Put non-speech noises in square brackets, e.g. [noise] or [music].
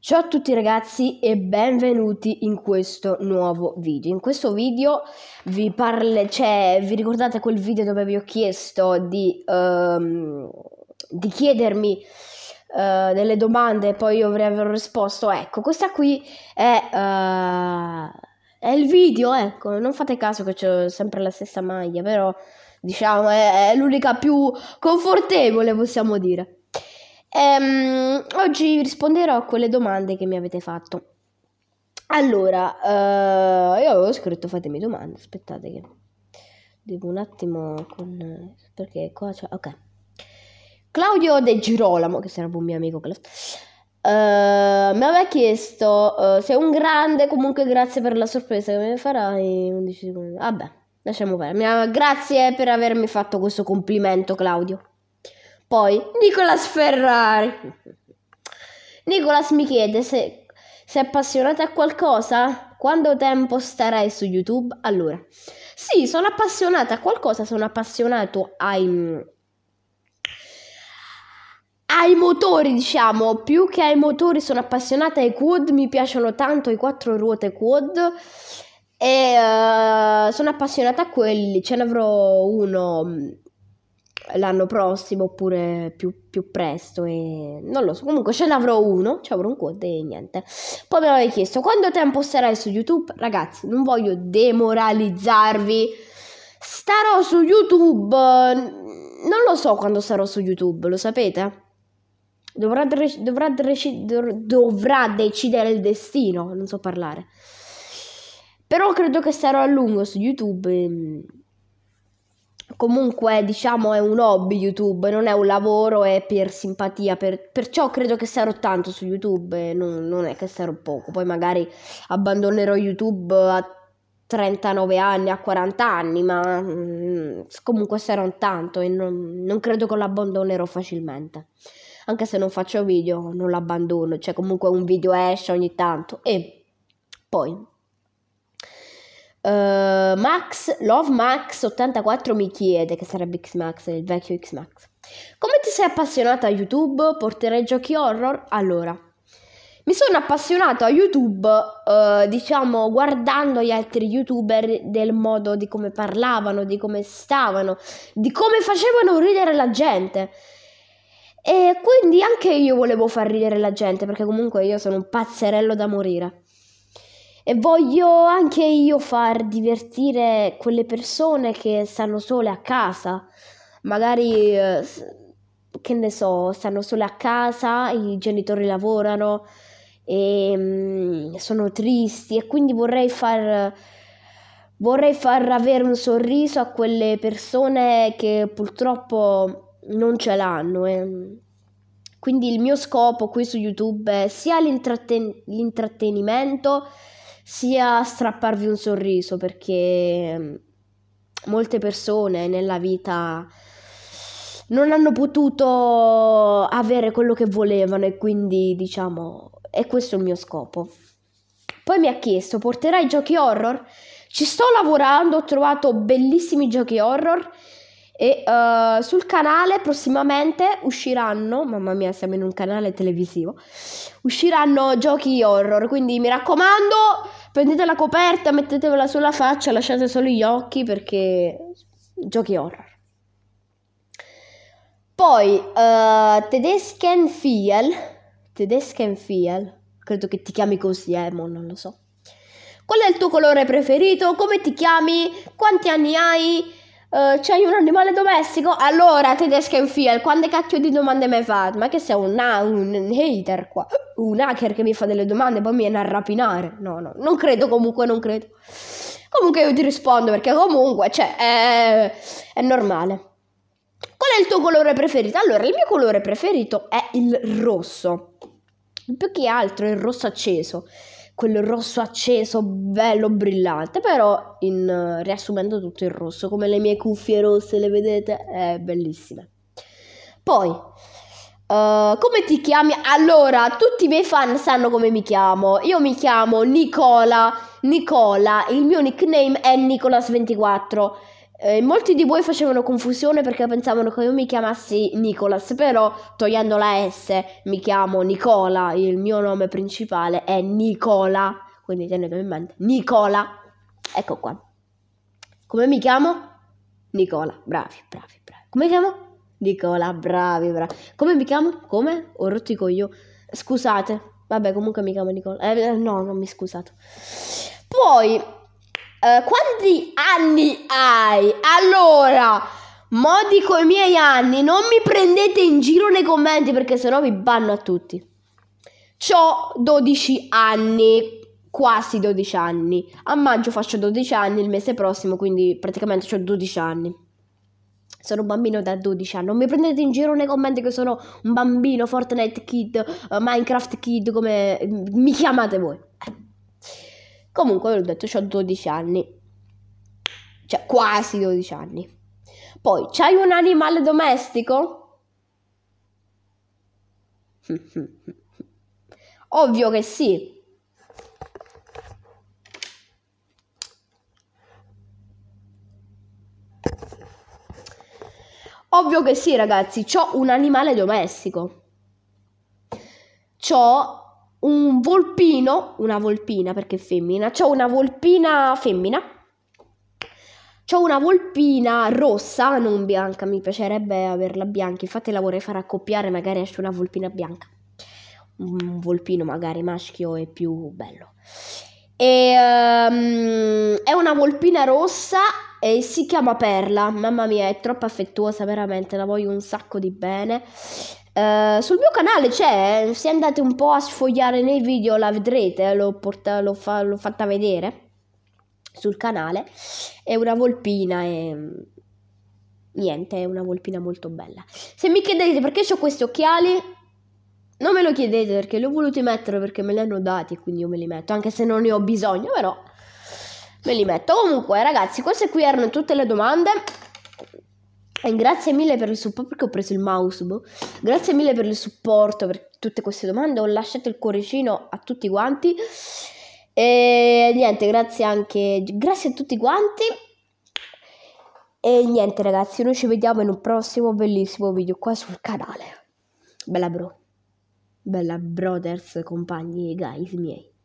Ciao a tutti ragazzi e benvenuti in questo nuovo video. In questo video vi parlo, cioè, vi ricordate quel video dove vi ho chiesto di, um, di chiedermi uh, delle domande e poi io vi avrò risposto? Ecco, questa qui è, uh, è il video, ecco, non fate caso che ho sempre la stessa maglia, però diciamo è, è l'unica più confortevole, possiamo dire. Ehm, oggi risponderò a quelle domande che mi avete fatto. Allora, uh, io avevo scritto fatemi domande, aspettate che devo un attimo con... perché qua c'è... ok. Claudio De Girolamo, che sarebbe un mio amico, uh, mi aveva chiesto uh, se è un grande, comunque grazie per la sorpresa che mi farai 11 secondi. Vabbè, lasciamo perdere. Grazie per avermi fatto questo complimento, Claudio. Poi Nicolas Ferrari. Nicolas mi chiede se sei appassionato a qualcosa? Quanto tempo starai su YouTube? Allora, sì, sono appassionata a qualcosa, sono appassionato ai, ai motori, diciamo, più che ai motori sono appassionata ai quad, mi piacciono tanto i quattro ruote quad e uh, sono appassionata a quelli, ce ne avrò uno l'anno prossimo oppure più, più, presto e non lo so. Comunque ce l'avrò uno ce l'avrò un quad e niente. Poi mi avete chiesto quanto tempo starai su youtube? Ragazzi non voglio demoralizzarvi. Starò su youtube non lo so quando sarò su youtube lo sapete? Dovrà, dovrà, dovrà decidere il destino non so parlare. Però credo che starò a lungo su youtube e comunque diciamo è un hobby YouTube, non è un lavoro, è per simpatia, per, perciò credo che sarò tanto su YouTube, non, non, è che sarò poco, poi magari abbandonerò YouTube a 39 anni, a 40 anni, ma mm, comunque sarò tanto e non, non credo che lo abbandonerò facilmente. Anche se non faccio video, non l'abbandono, cioè comunque un video esce ogni tanto e poi Uh, Max, Love Max 84 mi chiede, che sarebbe X-Max, il vecchio X-Max. Come ti sei appassionato a YouTube? Porterai giochi horror? Allora, mi sono appassionato a YouTube, uh, diciamo, guardando gli altri YouTuber del modo di come parlavano, di come stavano, di come facevano ridere la gente. E quindi anche io volevo far ridere la gente, perché comunque io sono un pazzerello da morire. E voglio anche io far divertire quelle persone che stanno sole a casa, magari, eh, che ne so, stanno sole a casa, i genitori lavorano e mm, sono tristi e quindi vorrei far, vorrei far avere un sorriso a quelle persone che purtroppo non ce l'hanno. Eh. Quindi il mio scopo qui su YouTube è sia l'intratten- l'intrattenimento, sia strapparvi un sorriso perché mm, molte persone nella vita non hanno potuto avere quello che volevano e quindi diciamo è questo il mio scopo. Poi mi ha chiesto porterai giochi horror? Ci sto lavorando, ho trovato bellissimi giochi horror e uh, sul canale prossimamente usciranno, mamma mia siamo in un canale televisivo, usciranno giochi horror, quindi mi raccomando prendete la coperta, mettetevela sulla faccia, lasciate solo gli occhi perché giochi horror. Poi uh, Tedesken Fiel, Tedesken Fiel, credo che ti chiami così, eh, mo non lo so. Qual è il tuo colore preferito? Come ti chiami? Quanti anni hai? Uh, c'hai un animale domestico? Allora, tedesca in fiel, quante cacchio di domande mi hai fatto? Ma che sei un, un hater qua? Un hacker che mi fa delle domande e poi mi viene a rapinare? No, no, non credo comunque, non credo. Comunque io ti rispondo perché comunque, cioè, è, è normale. Qual è il tuo colore preferito? Allora, il mio colore preferito è il rosso. Più che altro il rosso acceso quel rosso acceso, bello brillante, però in, riassumendo tutto il rosso, come le mie cuffie rosse, le vedete? È bellissime. Poi, uh, come ti chiami? Allora, tutti i miei fan sanno come mi chiamo. Io mi chiamo Nicola. Nicola, il mio nickname è Nicolas24. Eh, molti di voi facevano confusione perché pensavano che io mi chiamassi Nicolas, però togliendo la S mi chiamo Nicola, il mio nome principale è Nicola, quindi tenetelo in mente, Nicola, ecco qua. Come mi chiamo? Nicola, bravi, bravi, bravi. Come mi chiamo? Nicola, bravi, bravi. Come mi chiamo? Come? Ho rotto i coglio. Scusate, vabbè comunque mi chiamo Nicola. Eh, no, non mi scusate. Poi Uh, quanti anni hai? Allora, modico i miei anni, non mi prendete in giro nei commenti perché sennò vi banno a tutti. Ho 12 anni, quasi 12 anni. A maggio faccio 12 anni il mese prossimo, quindi praticamente ho 12 anni. Sono un bambino da 12 anni. Non mi prendete in giro nei commenti che sono un bambino, Fortnite Kid, uh, Minecraft Kid, come mi chiamate voi. Comunque, ve l'ho detto, ho 12 anni. Cioè, quasi 12 anni. Poi, c'hai un animale domestico? [laughs] Ovvio che sì. Ovvio che sì, ragazzi, ho un animale domestico. C'ho un volpino, una volpina perché è femmina, c'ho una volpina femmina, c'ho una volpina rossa, non bianca, mi piacerebbe averla bianca, infatti la vorrei far accoppiare, magari esce una volpina bianca, un volpino magari maschio è più bello. E, um, è una volpina rossa e si chiama Perla, mamma mia è troppo affettuosa veramente, la voglio un sacco di bene. Uh, sul mio canale c'è, se andate un po' a sfogliare nei video la vedrete, l'ho, porta, l'ho, fa, l'ho fatta vedere sul canale. È una volpina e niente, è una volpina molto bella. Se mi chiedete perché ho questi occhiali, non me lo chiedete perché li ho voluti mettere perché me li hanno dati quindi io me li metto, anche se non ne ho bisogno, però me li metto. Comunque, ragazzi, queste qui erano tutte le domande. Grazie mille per il supporto, perché ho preso il mouse, boh. Grazie mille per il supporto, per tutte queste domande. Ho lasciato il cuoricino a tutti quanti. E niente, grazie anche, grazie a tutti quanti. E niente ragazzi, noi ci vediamo in un prossimo bellissimo video qua sul canale. Bella bro. Bella brothers, compagni guys miei.